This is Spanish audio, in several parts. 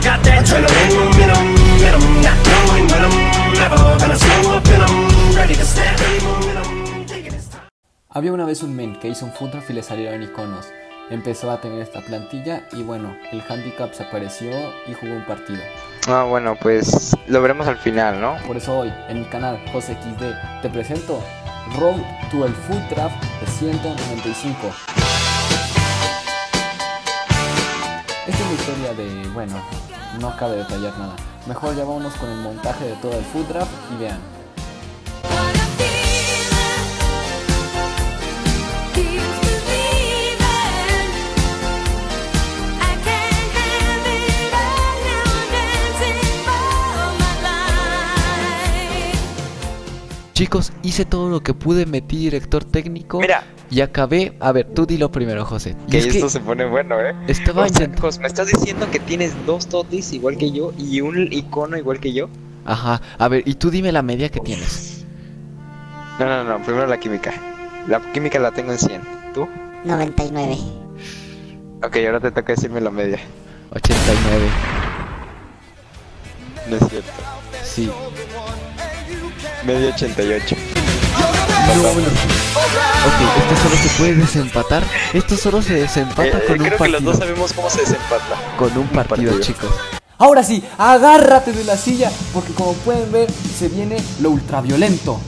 I got that adrenaline momentum, momentum, not knowing when I'm never gonna slow up and I'm ready to snap any momentum. Taking this time. Había una vez un men que hizo un food y le salieron iconos. Empezó a tener esta plantilla y bueno, el handicap se apareció y jugó un partido. Ah, bueno, pues lo veremos al final, ¿no? Por eso hoy, en mi canal José XD, te presento Road to el Food Draft de 195. Historia de, bueno, no cabe detallar nada. Mejor ya vámonos con el montaje de todo el Food Draft y vean. Chicos, hice todo lo que pude, metí director técnico Mira, y acabé. A ver, tú dilo primero, José. Y que es esto que se pone bueno, ¿eh? estaba O sea, intent- Cos, me estás diciendo que tienes dos totis igual que yo y un icono igual que yo. Ajá, a ver, y tú dime la media que tienes. No, no, no, primero la química. La química la tengo en 100. ¿Tú? 99. Ok, ahora te toca decirme la media. 89. No es cierto. Sí. Media 88. No, bueno. Ok, esto solo se puede desempatar. Esto solo se desempata Eh, con un creo que los partido. dos sabemos cómo se desempata. Con un partido, partido. chicos. Ahora sí, agárrate de la silla porque como pueden ver se viene lo ultraviolento.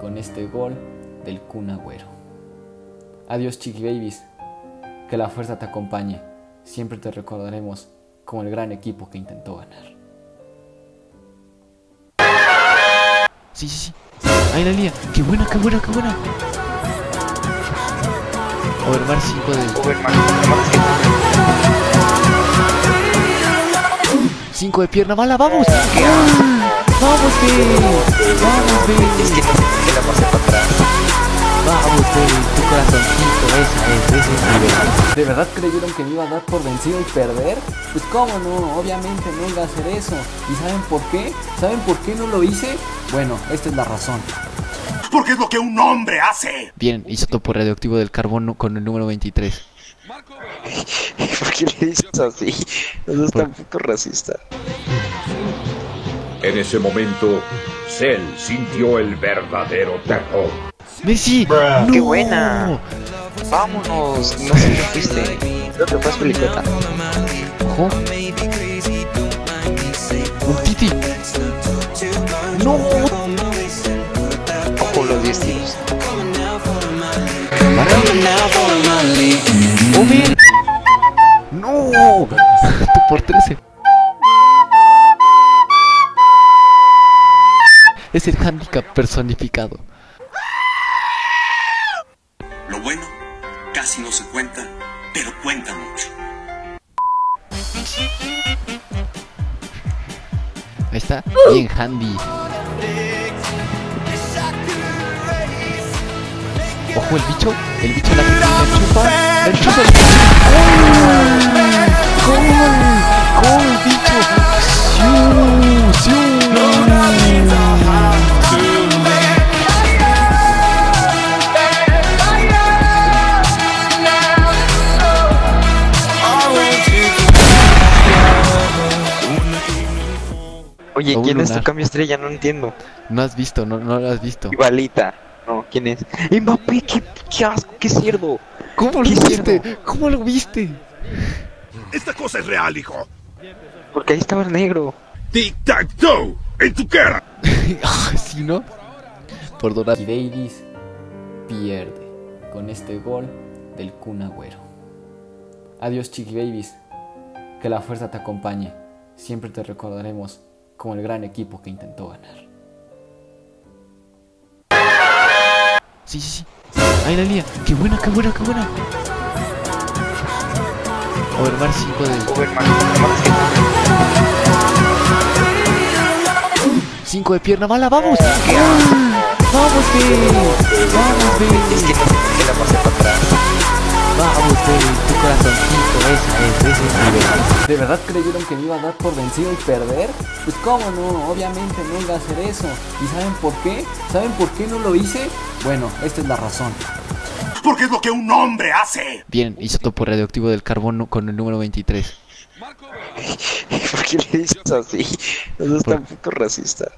Con este gol del Kun Agüero. Adiós Chiqui Davis, que la fuerza te acompañe. Siempre te recordaremos como el gran equipo que intentó ganar. Sí, sí, sí. Ahí la lía. Qué buena, qué buena, qué buena. Overmar 5 de que- 5 de pierna mala, vamos. Vamos, B. Vamos, B. Vamos. Tu corazoncito, esa es, es mi. ¿De verdad creyeron que me iba a dar por vencido y perder? Pues cómo no, obviamente no iba a hacer eso. ¿Y saben por qué? ¿Saben por qué no lo hice? Bueno, esta es la razón. Porque es lo que un hombre hace. Bien, isótopo radioactivo del carbono con el número 23. ¿Por qué le dices así? Eso está un poco racista. En ese momento, Cell sintió el verdadero terror. ¡Messi! ¡No! ¡Qué buena! Vámonos. No sé qué fuiste. Creo que fue Azpilicueta. Ojo. Un titi. ¡No! Ojo los 10 tiros. ¡Omer! ¡No! Tú por 13. Es el handicap personificado. Lo bueno casi no se cuenta, pero cuenta mucho. Ahí está. Bien handy. Ojo el bicho. El bicho la, chupa. La chupa. Oye, ¿quién es tu cambio estrella? No entiendo. No has visto, no, no lo has visto. Igualita. No, ¿quién es? Mbappé, qué, qué asco, qué cerdo. ¿Cómo lo ¿Qué viste? ¿Cómo lo viste? Esta cosa es real, hijo. Porque ahí estaba el negro. Tic-tac-toe, en tu cara. ¿Sí, no? Por dorar. Y Davis pierde con este gol del Kun Agüero. Adiós Chiqui Davis, que la fuerza te acompañe. Siempre te recordaremos como el gran equipo que intentó ganar. Sí, sí, sí. Ahí la lía. ¡Qué buena, qué buena, qué buena! Overmar 5 de que- 5 de pierna mala, vamos. Vamos, verdad. ¿De verdad creyeron que me iba a dar por vencido y perder? Pues cómo no, obviamente no iba a hacer eso. ¿Y saben por qué? ¿Saben por qué no lo hice? Bueno, esta es la razón. Porque es lo que un hombre hace. Bien, isótopo radioactivo del carbono con el número 23. ¿Por qué le dices así? Eso está un poco racista.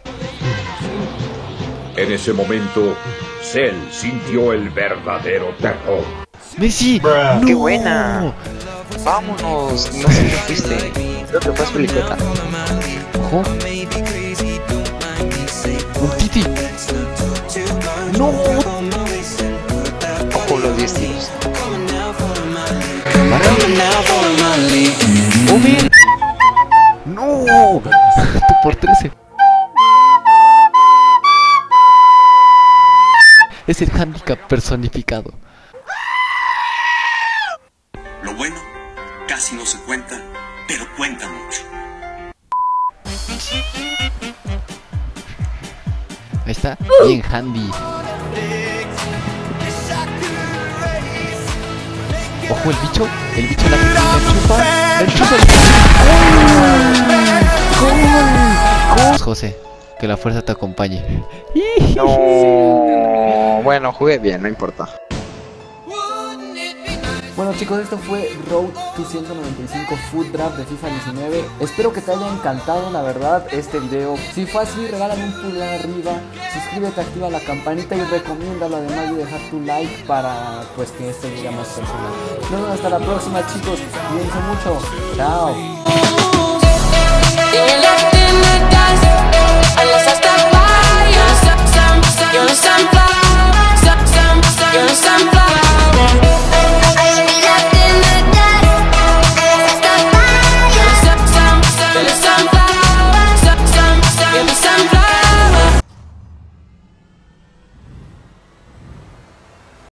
En ese momento, Cell sintió el verdadero terror. ¡Messi! ¡No! ¡Qué buena! Vámonos. No sé qué fuiste. Creo que fue Pelicota. Ojo. Un titi. ¡No! Ojo los 10 tiros. ¡Oh! ¡No! Tú por 13. Es el handicap personificado. Está. Bien handy. Ojo el bicho. El bicho la, enchufa. ¡Gol! ¡Gol! José, que la fuerza te acompañe. No. Bueno, jugué bien, no importa. Bueno chicos, esto fue Road 295 Food Draft de FIFA 19. Espero que te haya encantado la verdad este video. Si fue así, regálame un pulgar arriba, suscríbete, activa la campanita y recomiéndalo además y dejar tu like para pues que este llegue más personal. Nos vemos hasta la próxima chicos. Cuídense mucho. Chao.